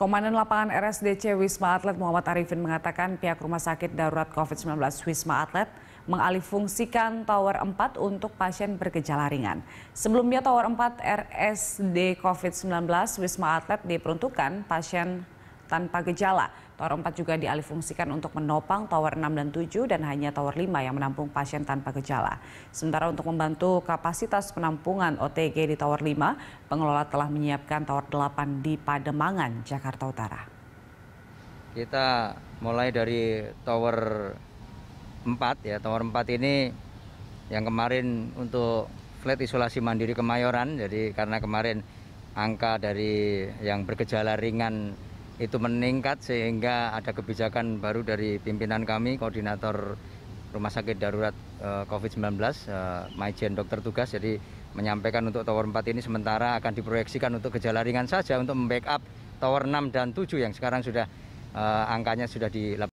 Komandan Lapangan RSDC Wisma Atlet Muhammad Arifin mengatakan pihak Rumah Sakit Darurat COVID-19 Wisma Atlet mengalihfungsikan Tower 4 untuk pasien bergejala ringan. Sebelumnya Tower 4 RSD COVID-19 Wisma Atlet diperuntukkan pasien tanpa gejala. Tower 4 juga dialihfungsikan untuk menopang Tower 6 dan 7 dan hanya Tower 5 yang menampung pasien tanpa gejala. Sementara untuk membantu kapasitas penampungan OTG di Tower 5, pengelola telah menyiapkan Tower 8 di Pademangan, Jakarta Utara. Kita mulai dari Tower 4 ya, Tower 4 ini yang kemarin untuk flat isolasi mandiri Kemayoran, jadi karena kemarin angka dari yang bergejala ringan itu meningkat sehingga ada kebijakan baru dari pimpinan kami koordinator rumah sakit darurat eh, COVID-19 uh, eh, Maijen dokter tugas. Jadi menyampaikan untuk tower 4 ini sementara akan diproyeksikan untuk gejala ringan saja untuk membackup tower 6 dan 7 yang sekarang sudah uh, angkanya sudah di